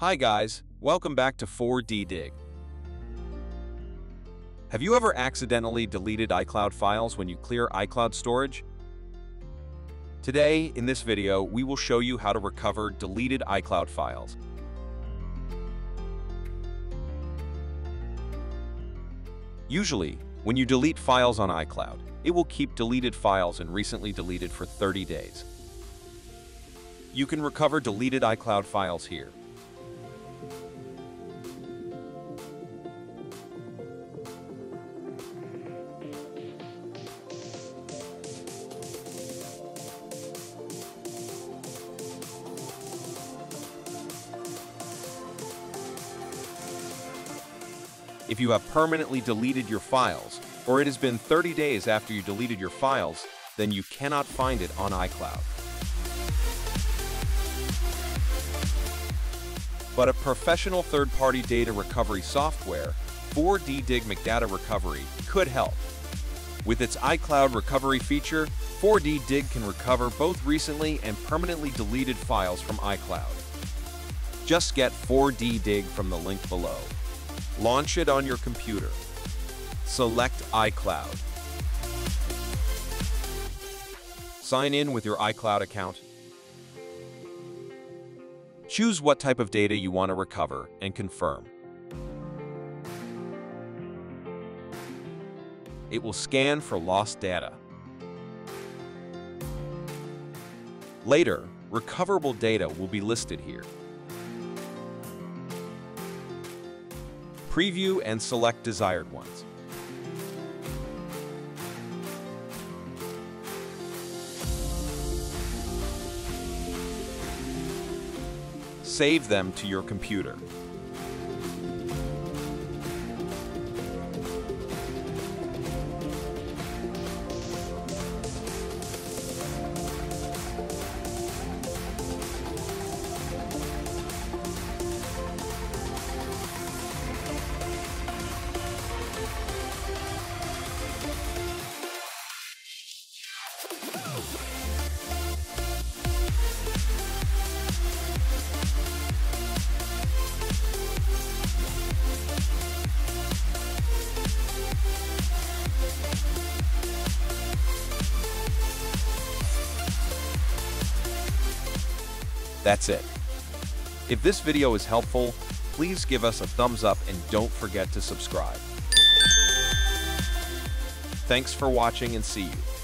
Hi guys, welcome back to 4DDiG. Have you ever accidentally deleted iCloud files when you clear iCloud storage? Today, in this video, we will show you how to recover deleted iCloud files. Usually, when you delete files on iCloud, it will keep deleted files and recently deleted for 30 days. You can recover deleted iCloud files here. If you have permanently deleted your files, or it has been 30 days after you deleted your files, then you cannot find it on iCloud. But a professional third-party data recovery software, 4DDiG McData Recovery, could help. With its iCloud recovery feature, 4DDiG can recover both recently and permanently deleted files from iCloud. Just get 4DDiG from the link below. Launch it on your computer. Select iCloud. Sign in with your iCloud account. Choose what type of data you want to recover and confirm. It will scan for lost data. Later, recoverable data will be listed here. Preview and select desired ones. Save them to your computer. That's it. If this video is helpful, please give us a thumbs up and don't forget to subscribe. Thanks for watching and see you.